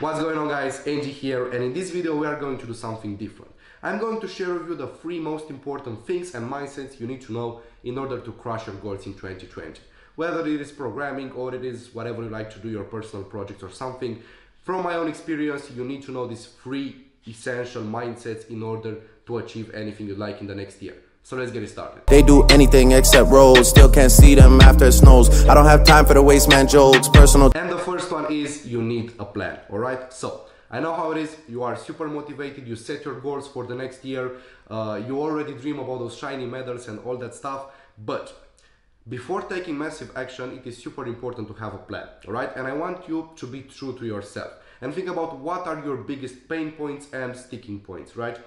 What's going on guys, Angie here and in this video we are going to do something different. I'm going to share with you the three most important things and mindsets you need to know in order to crush your goals in 2020. Whether it is programming or it is whatever you like to do, your personal project or something. From my own experience, you need to know these three essential mindsets in order to achieve anything you like in the next year. So let's get it started. They do anything except roll, still can't see them after it snows. I don't have time for the waste man jokes, personal. And the first one is you need a plan, all right? So I know how it is. You are super motivated. You set your goals for the next year. Uh, you already dream about those shiny medals and all that stuff. But before taking massive action, it is super important to have a plan, all right? And I want you to be true to yourself and think about what are your biggest pain points and sticking points, right?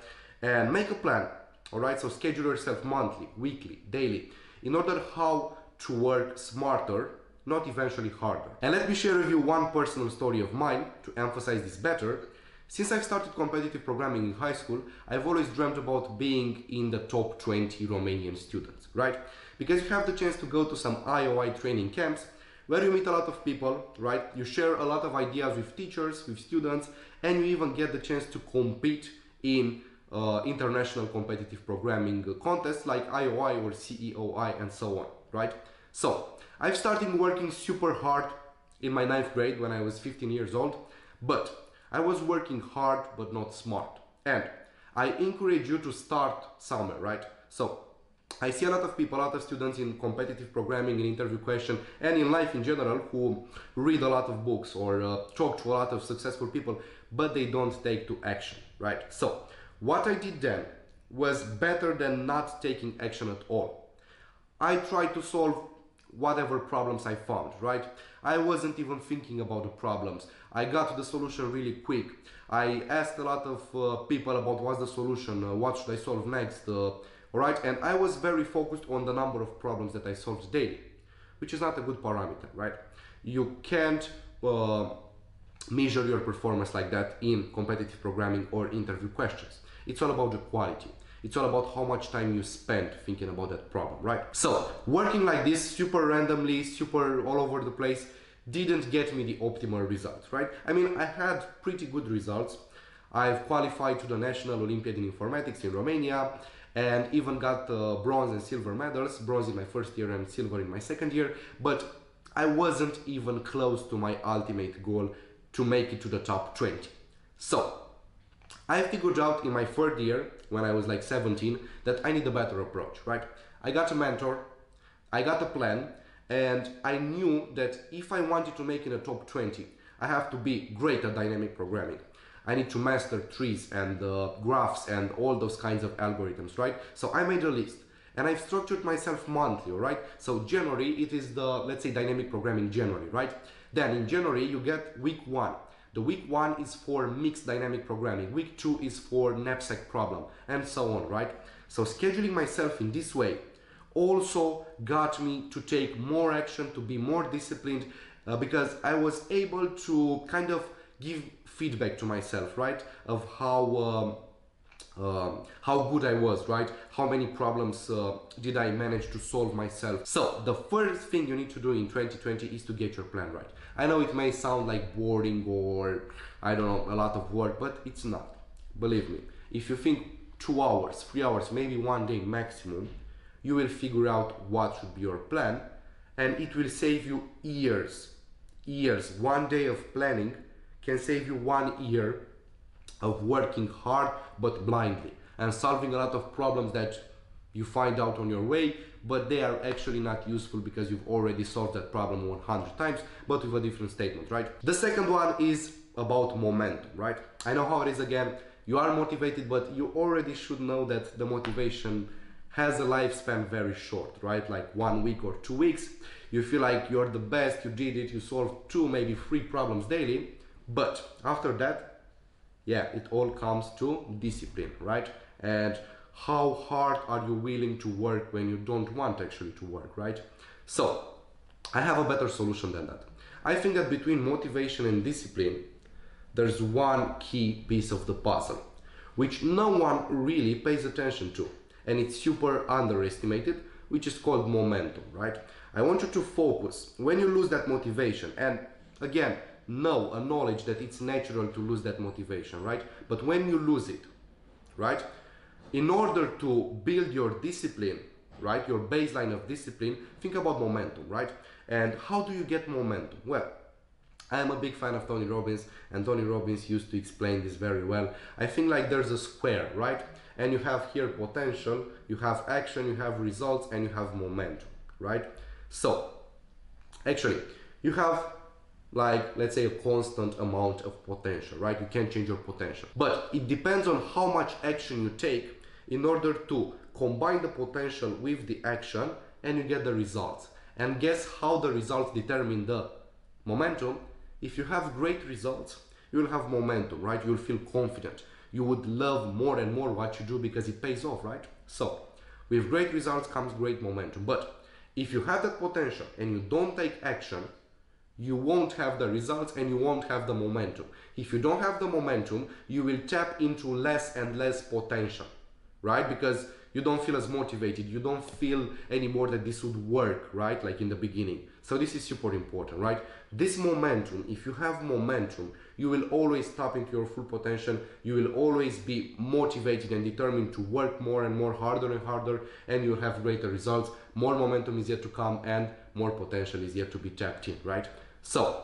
And make a plan all right so schedule yourself monthly weekly daily in order how to work smarter not eventually harder and let me share with you one personal story of mine to emphasize this better since I've started competitive programming in high school, I've always dreamt about being in the top 20 Romanian students, right? Because you have the chance to go to some IOI training camps where you meet a lot of people, right? You share a lot of ideas with teachers, with students, and you even get the chance to compete in uh, international competitive programming contests like IOI or CEOI and so on, right? So I've started working super hard in my ninth grade when I was 15 years old, but I was working hard but not smart. And I encourage you to start somewhere, right? So I see a lot of people, a lot of students in competitive programming, in interview question, and in life in general who read a lot of books or uh, talk to a lot of successful people, but they don't take to action, right? So what I did then was better than not taking action at all. I tried to solve whatever problems I found, right? I wasn't even thinking about the problems. I got to the solution really quick. I asked a lot of uh, people about what's the solution, uh, what should I solve next, uh, alright? And I was very focused on the number of problems that I solved daily, which is not a good parameter, right? You can't uh, measure your performance like that in competitive programming or interview questions. It's all about the quality. It's all about how much time you spend thinking about that problem, right? So, working like this super randomly, super all over the place, didn't get me the optimal result, right? I mean, I had pretty good results. I've qualified to the National Olympiad in Informatics in Romania and even got uh, bronze and silver medals, bronze in my first year and silver in my second year, but I wasn't even close to my ultimate goal to make it to the top 20. So, I figured out in my third year, when I was like 17, that I need a better approach, right? I got a mentor, I got a plan, and I knew that if I wanted to make it a top 20, I have to be great at dynamic programming. I need to master trees and uh, graphs and all those kinds of algorithms, right? So I made a list and I've structured myself monthly, right? So January, it is the, let's say, dynamic programming January, right? Then in January, you get week one. The week one is for mixed dynamic programming, week two is for knapsack problem, and so on, right? So scheduling myself in this way also got me to take more action, to be more disciplined, uh, because I was able to kind of give feedback to myself, right? Of how um, um, how good I was, right? How many problems uh, did I manage to solve myself? So the first thing you need to do in 2020 is to get your plan right. I know it may sound like boring or I don't know, a lot of work, but it's not. Believe me, if you think two hours, three hours, maybe one day maximum, you will figure out what should be your plan and it will save you years. Years. One day of planning can save you one year of working hard but blindly and solving a lot of problems that you find out on your way but they are actually not useful because you've already solved that problem 100 times but with a different statement right? The second one is about momentum right? I know how it is again. You are motivated but you already should know that the motivation has a lifespan very short right? Like one week or two weeks. You feel like you're the best you did it you solved two maybe three problems daily. But after that yeah it all comes to discipline right? And how hard are you willing to work when you don't want actually to work right? So i have a better solution than that. I think that between motivation and discipline there's one key piece of the puzzle which no one really pays attention to and it's super underestimated which is called momentum right? I want you to focus. When you lose that motivation and again know, a knowledge that it's natural to lose that motivation, right? But when you lose it, right? In order to build your discipline, right, your baseline of discipline, think about momentum, right? And how do you get momentum? Well, I am a big fan of Tony Robbins, and Tony Robbins used to explain this very well. I think like there's a square, right? And you have here potential, you have action, you have results, and you have momentum, right? So, actually, you have like let's say a constant amount of potential right? You can't change your potential. But it depends on how much action you take in order to combine the potential with the action and you get the results. And guess how the results determine the momentum? If you have great results you will have momentum right? You'll feel confident. You would love more and more what you do because it pays off right? So with great results comes great momentum. But if you have that potential and you don't take action you won't have the results and you won't have the momentum. If you don't have the momentum, you will tap into less and less potential, right? Because you don't feel as motivated, you don't feel anymore that this would work, right? Like in the beginning. So this is super important, right? This momentum, if you have momentum, you will always tap into your full potential. You will always be motivated and determined to work more and more harder and harder and you'll have greater results. More momentum is yet to come and more potential is yet to be tapped in, right? So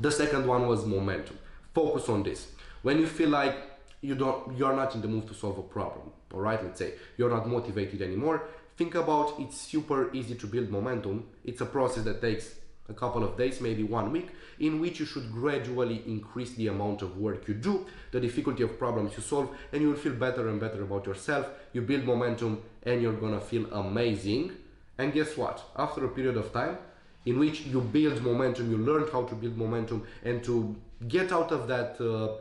the second one was momentum. Focus on this. When you feel like you don't you're not in the mood to solve a problem, all right, let's say you're not motivated anymore, think about it's super easy to build momentum. It's a process that takes a couple of days, maybe one week, in which you should gradually increase the amount of work you do, the difficulty of problems you solve, and you will feel better and better about yourself. You build momentum and you're gonna feel amazing. And guess what? After a period of time, in which you build momentum, you learn how to build momentum and to get out of that uh,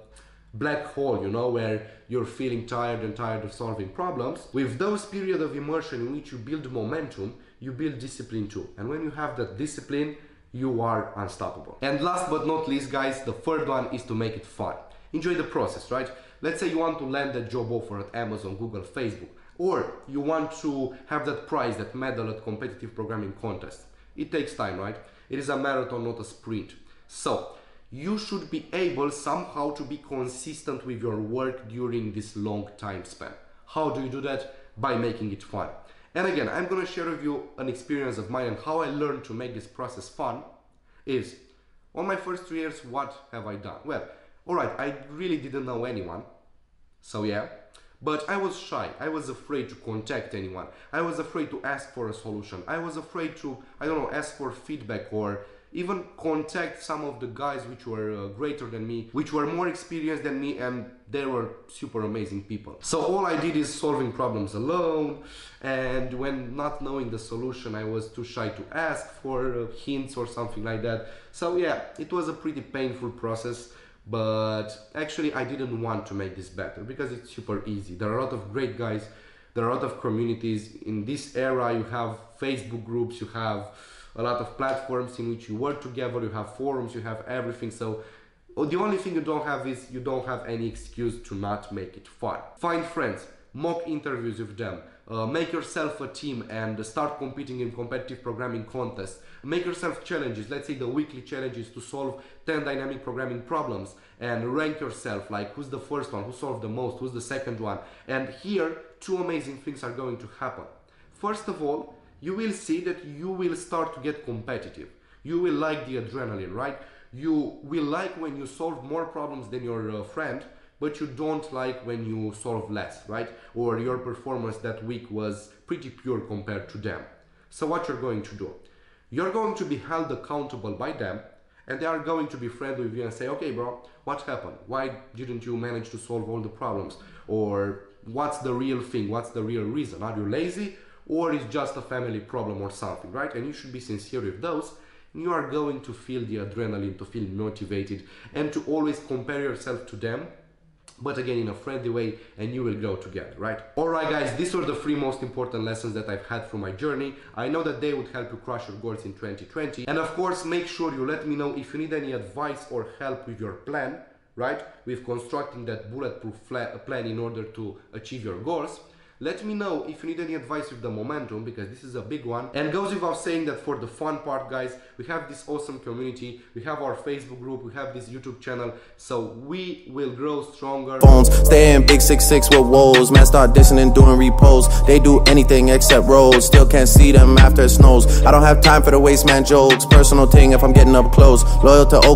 black hole, you know, where you're feeling tired and tired of solving problems. With those period of immersion in which you build momentum, you build discipline too. And when you have that discipline, you are unstoppable. And last but not least, guys, the third one is to make it fun. Enjoy the process, right? Let's say you want to land a job offer at Amazon, Google, Facebook, or you want to have that prize, that medal at competitive programming contest it takes time, right? It is a marathon, not a sprint. So, you should be able somehow to be consistent with your work during this long time span. How do you do that? By making it fun. And again, I'm gonna share with you an experience of mine and how I learned to make this process fun is on my first three years, what have I done? Well, alright, I really didn't know anyone. So yeah, but I was shy. I was afraid to contact anyone. I was afraid to ask for a solution. I was afraid to, I don't know, ask for feedback or even contact some of the guys which were uh, greater than me, which were more experienced than me, and they were super amazing people. So all I did is solving problems alone, and when not knowing the solution, I was too shy to ask for uh, hints or something like that. So yeah, it was a pretty painful process but actually I didn't want to make this better because it's super easy. There are a lot of great guys, there are a lot of communities. In this era, you have Facebook groups, you have a lot of platforms in which you work together, you have forums, you have everything. So oh, the only thing you don't have is you don't have any excuse to not make it fun. Find friends, mock interviews with them, uh, make yourself a team and start competing in competitive programming contests. Make yourself challenges. Let's say the weekly challenges to solve 10 dynamic programming problems and rank yourself like who's the first one, who solved the most, who's the second one. And here, two amazing things are going to happen. First of all, you will see that you will start to get competitive. You will like the adrenaline, right? You will like when you solve more problems than your uh, friend but you don't like when you solve less, right? Or your performance that week was pretty pure compared to them. So what you're going to do? You're going to be held accountable by them and they are going to be friendly with you and say, okay, bro, what happened? Why didn't you manage to solve all the problems? Or what's the real thing? What's the real reason? Are you lazy? Or is just a family problem or something, right? And you should be sincere with those. You are going to feel the adrenaline, to feel motivated, and to always compare yourself to them but again in a friendly way and you will grow together right? All right guys these were the three most important lessons that i've had through my journey. I know that they would help you crush your goals in 2020 and of course make sure you let me know if you need any advice or help with your plan right? With constructing that bulletproof plan in order to achieve your goals Let me know if you need any advice with the momentum because this is a big one. And goes without saying that for the fun part, guys, we have this awesome community. We have our Facebook group. We have this YouTube channel. So we will grow stronger. Phones, stay in big six six with woes. Man, start dissing and doing repos. They do anything except rolls. Still can't see them after it snows. I don't have time for the waste man jokes. Personal thing if I'm getting up close. Loyal to Oaks.